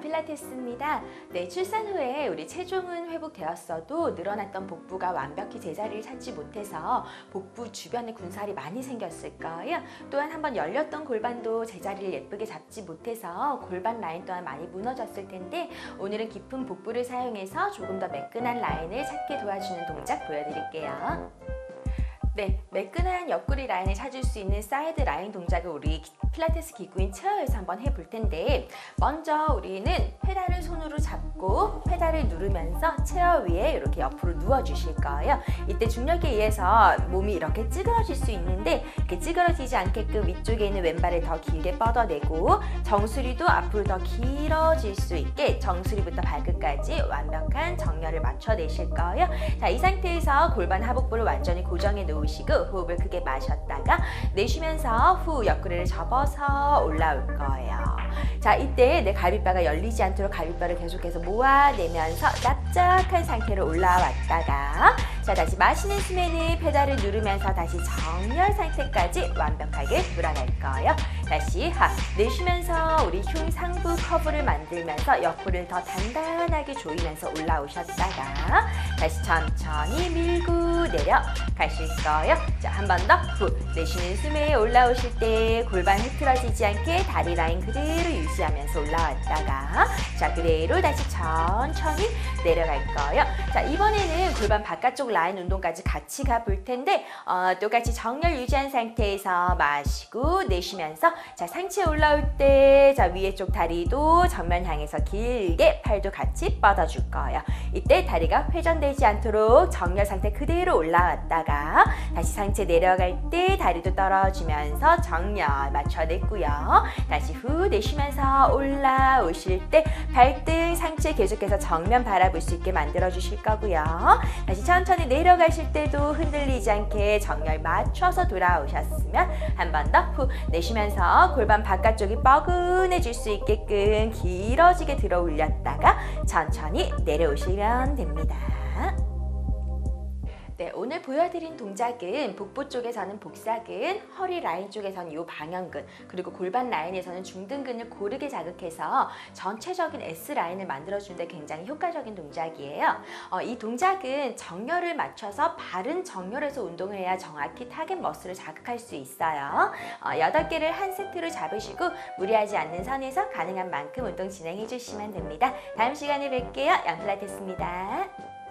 필라테스입니다. 네, 출산 후에 우리 체중은 회복되었어도 늘어났던 복부가 완벽히 제자리를 찾지 못해서 복부 주변에 군살이 많이 생겼을 거예요. 또한 한번 열렸던 골반도 제자리를 예쁘게 잡지 못해서 골반 라인 또한 많이 무너졌을 텐데 오늘은 깊은 복부를 사용해서 조금 더 매끈한 라인을 찾게 도와주는 동작 보여드릴게요. 네, 매끈한 옆구리 라인을 찾을 수 있는 사이드 라인 동작을 우리 필라테스 기구인 체어에서 한번 해볼 텐데 먼저 우리는 페달을 손으로 잡고 페달을 누르면서 체어 위에 이렇게 옆으로 누워 주실 거예요. 이때 중력에 의해서 몸이 이렇게 찌그러질 수 있는데 이렇게 찌그러지지 않게끔 위쪽에 있는 왼발을 더 길게 뻗어내고 정수리도 앞으로 더 길어질 수 있게 정수리부터 발끝까지 완벽한 정렬을 맞춰내실 거예요. 자, 이 상태에서 골반 하복부를 완전히 고정해 놓으시고 호흡을 크게 마셨다가 내쉬면서 후 옆구리를 접어 접어서 올라올 거예요. 자, 이때 내 갈비뼈가 열리지 않 도록 갈비뼈를 계속해서 모아내면서 납작한 상태로 올라왔다가 자, 다시 마시는 숨에는 페달을 누르면서 다시 정렬 상태까지 완벽하게 돌아갈 거예요. 다시 하, 내쉬면서 우리 흉 상부 커브를 만들면서 옆구리를 더 단단하게 조이면서 올라오셨다가 다시 천천히 밀고 내려 가실 거예요. 자, 한 번 더 후, 내쉬는 숨에 올라오실 때 골반 흐트러지지 않게 다리 라인 그대로 유지하면서 올라왔다가 자, 그대로 다시 천천히 내려갈 거예요. 자, 이번에는 골반 바깥쪽 라인 운동까지 같이 가볼 텐데 어, 똑같이 정렬 유지한 상태에서 마시고 내쉬면서 자, 상체 올라올 때 자, 위에 쪽 다리도 정면 향해서 길게 팔도 같이 뻗어줄 거예요. 이때 다리가 회전되지 않도록 정렬 상태 그대로 올라왔다가 다시 상체 내려갈 때 다리도 떨어지면서 정렬 맞춰냈고요. 다시 후 내쉬면서 올라오실 때 발등 상체 계속해서 정면 바라볼 수 있게 만들어 주실 거고요. 다시 천천히 내려가실 때도 흔들리지 않게 정렬 맞춰서 돌아오셨으면 한 번 더 후 내쉬면서 골반 바깥쪽이 뻐근해질 수 있게끔 길어지게 들어 올렸다가 천천히 내려오시면 됩니다. 네, 오늘 보여드린 동작은 복부 쪽에서는 복사근, 허리 라인 쪽에서는 요방형근, 그리고 골반 라인에서는 중둔근을 고르게 자극해서 전체적인 S 라인을 만들어주는데 굉장히 효과적인 동작이에요. 어, 이 동작은 정렬을 맞춰서 바른 정렬에서 운동을 해야 정확히 target muscle을 자극할 수 있어요. 어, 8개를 한 세트로 잡으시고 무리하지 않는 선에서 가능한 만큼 운동 진행해 주시면 됩니다. 다음 시간에 뵐게요. 양플라테스입니다.